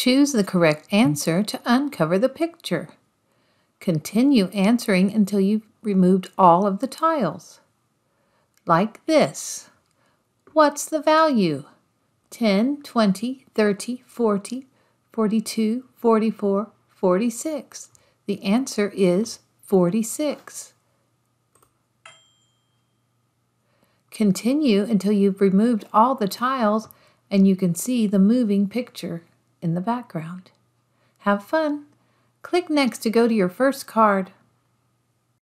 Choose the correct answer to uncover the picture. Continue answering until you've removed all of the tiles. Like this. What's the value? 10, 20, 30, 40, 42, 44, 46. The answer is 46. Continue until you've removed all the tiles and you can see the moving picture in the background. Have fun! Click next to go to your first card.